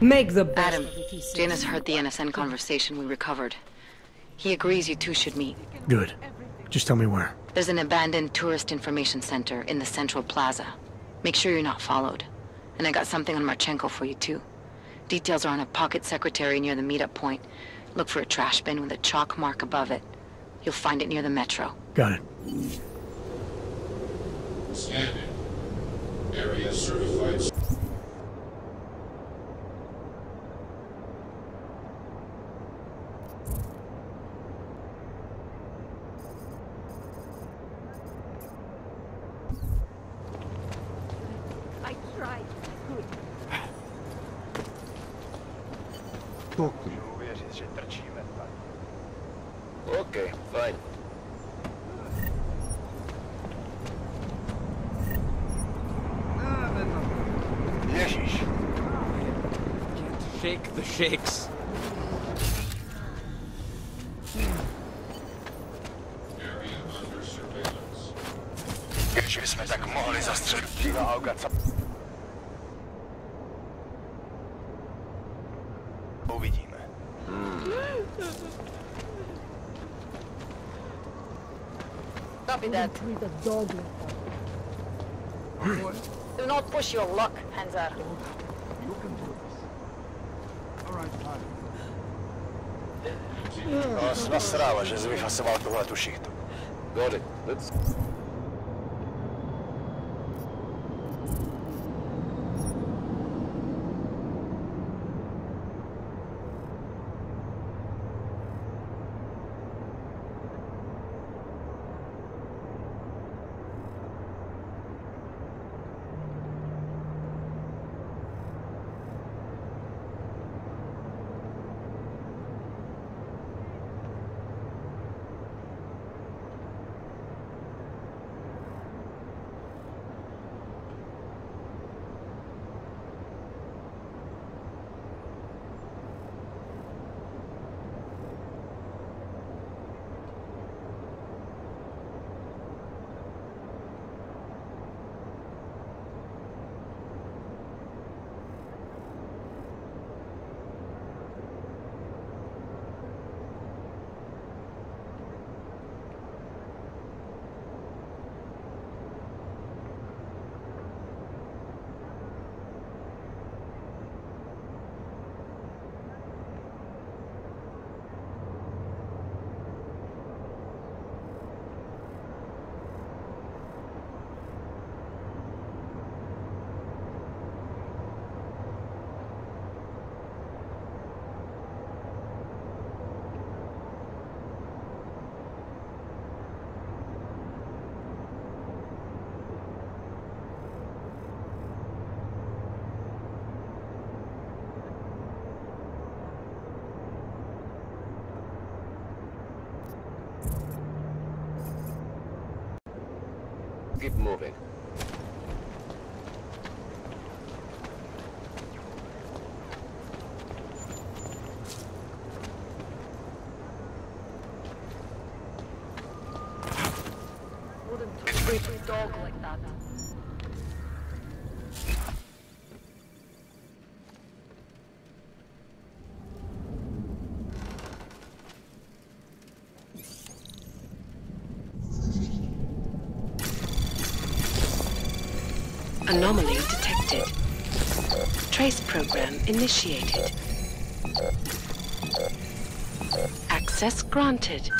Make the best Adam, of it, he says. Janus heard the NSN conversation we recovered. He agrees you two should meet. Good. Just tell me where. There's an abandoned tourist information center in the central plaza. Make sure you're not followed. And I got something on Marchenko for you too. Details are on a pocket secretary near the meetup point. Look for a trash bin with a chalk mark above it. You'll find it near the metro. Got it. Scanning. Area certified. I tried. Good. Talk to me. Okay, fine. Ježiš. Can't shake the shakes. Area under surveillance. Když jsme tak mohli zastřelit Gina Augaca. Copy that. Treat a dog like that. Do not push your luck, Hanzar. No, nasráva, že jsi vyfasoval tuhle tu šichtu. Got it. Let's... Keep moving. A dog like Anomaly detected. Trace program initiated. Access granted.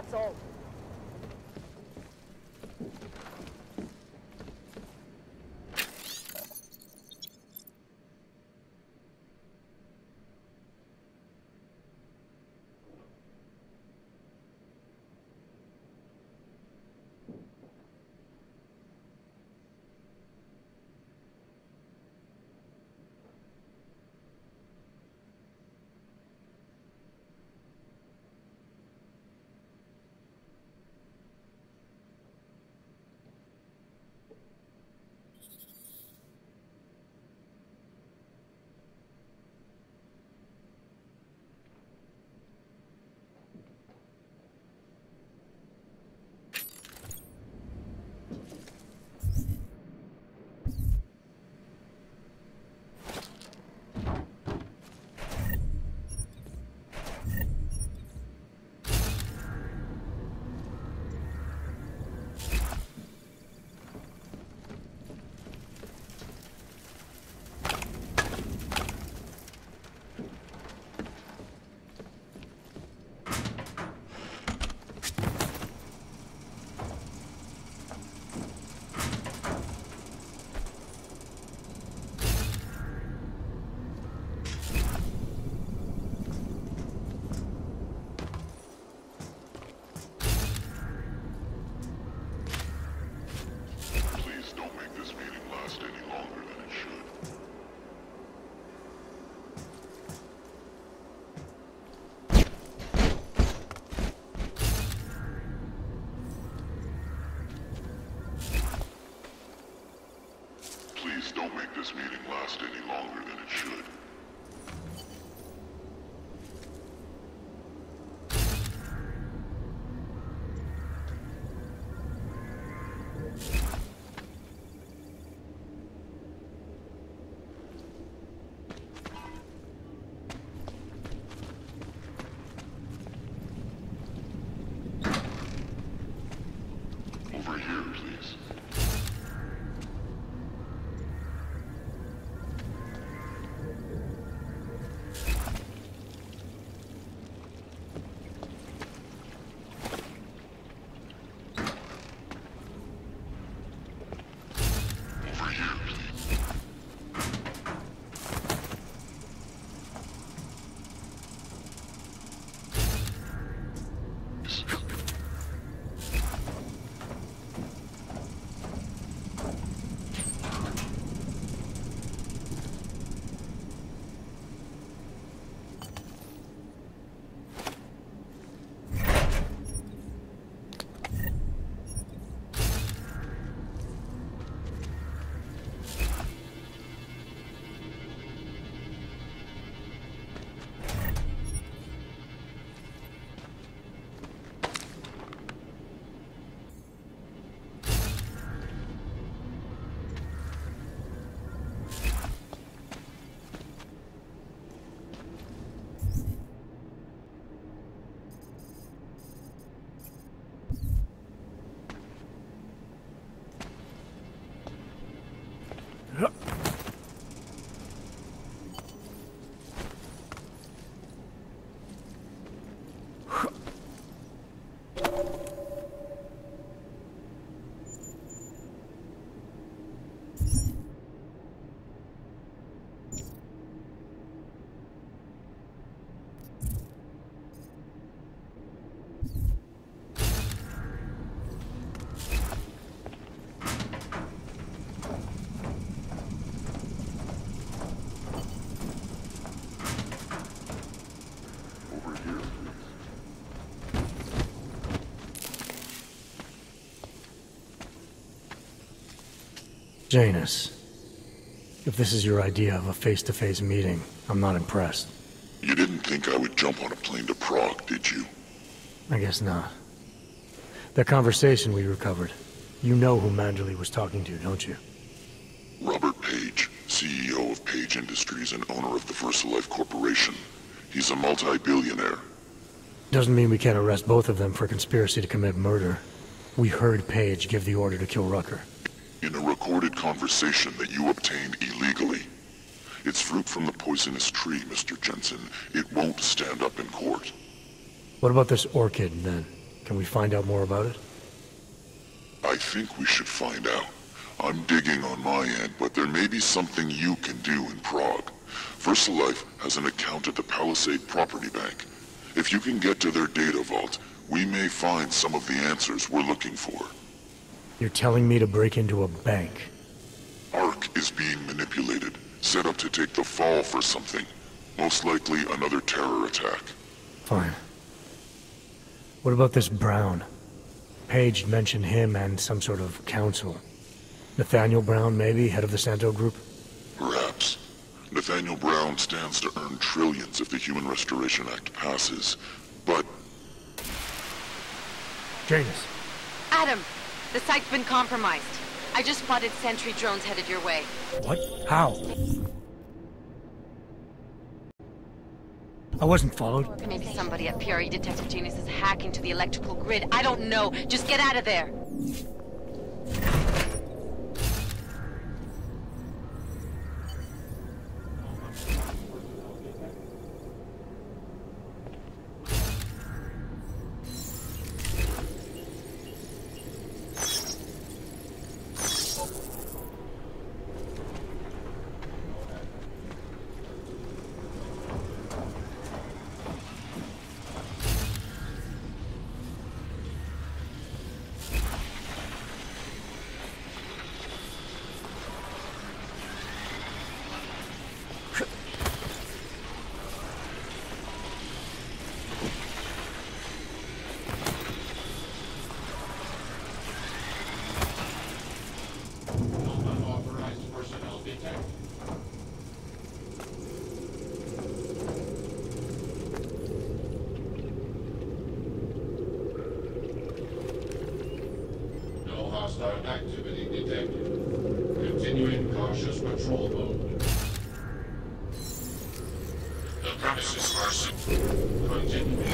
That's all. Janus. If this is your idea of a face-to-face meeting, I'm not impressed. You didn't think I would jump on a plane to Prague, did you? I guess not. That conversation we recovered. You know who Manderley was talking to, don't you? Robert Page, CEO of Page Industries and owner of the VersaLife Corporation. He's a multi-billionaire. Doesn't mean we can't arrest both of them for conspiracy to commit murder. We heard Page give the order to kill Rucker. In a recorded conversation that you obtained illegally. It's fruit from the poisonous tree, Mr. Jensen. It won't stand up in court. What about this orchid, then? Can we find out more about it? I think we should find out. I'm digging on my end, but there may be something you can do in Prague. VersaLife has an account at the Palisade Property Bank. If you can get to their data vault, we may find some of the answers we're looking for. You're telling me to break into a bank? ARC is being manipulated, set up to take the fall for something. Most likely another terror attack. Fine. What about this Brown? Page mentioned him and some sort of council. Nathaniel Brown, maybe, head of the Santeau Group? Perhaps. Nathaniel Brown stands to earn trillions if the Human Restoration Act passes. But Janus. Adam, the site's been compromised. I just spotted sentry drones headed your way. What? How? I wasn't followed. Maybe somebody at PRE Detective Genius is hacking to the electrical grid. I don't know. Just get out of there.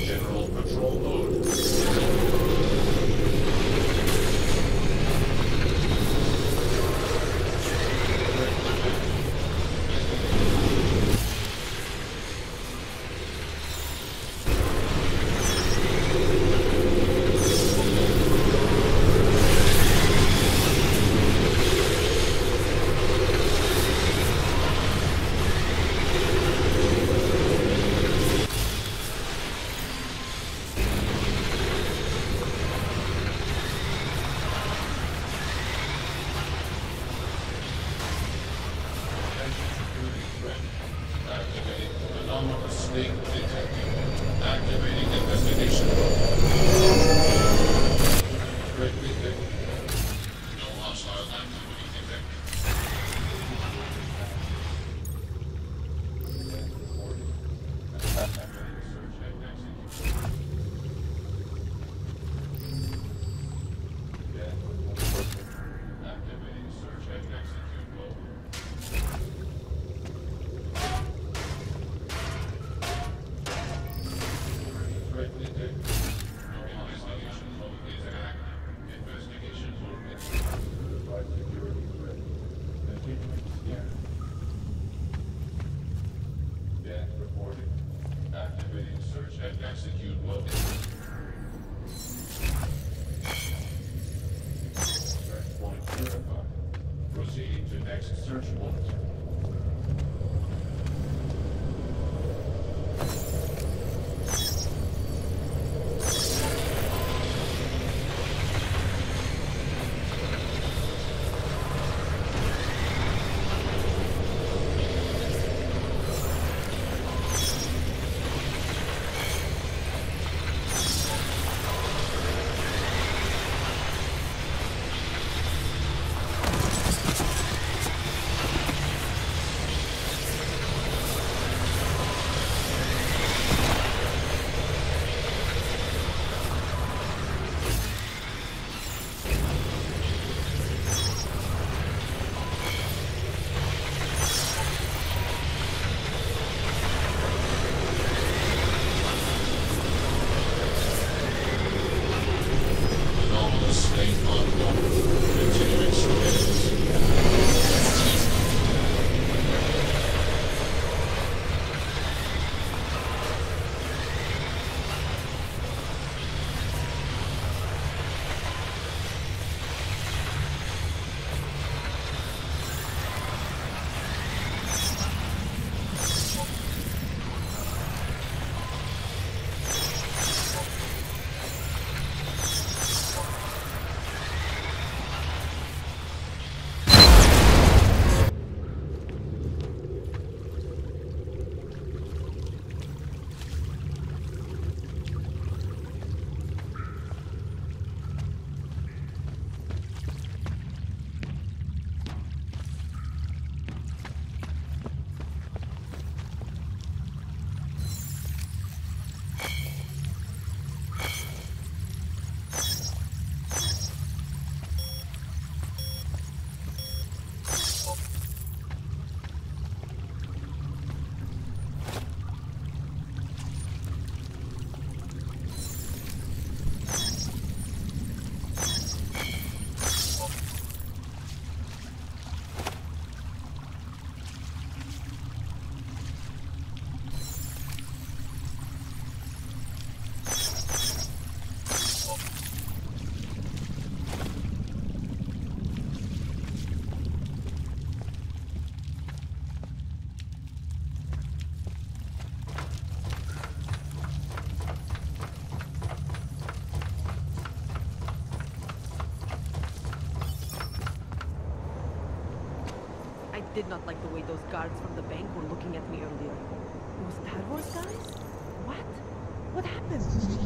General patrol mode. Did not like the way those guards from the bank were looking at me earlier. Those Star Wars guys? What? What happened?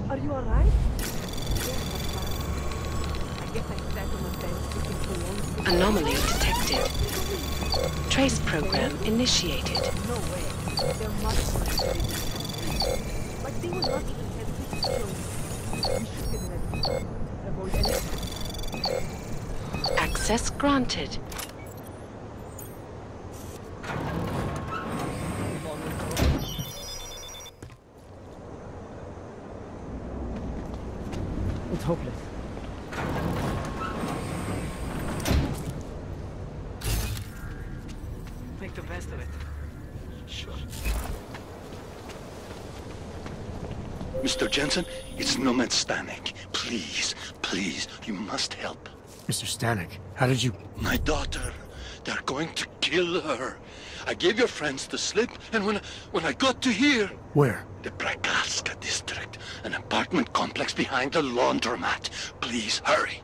Are you alright? Yeah, I'm fine. I guess I sat on the bench looking for one. Anomaly detected. Trace program initiated. No way. There must be something. Like they were not even headed to kill. We should get ready. Avoid anything. Access granted. The best of it. Sure. Mr. Jensen, it's Nomad Stanek. Please, please, you must help. Mr. Stanek, how did you... My daughter, they're going to kill her. I gave your friends the slip, and when, when I got to here, Where? the Prakaska district, an apartment complex behind the laundromat. Please, hurry.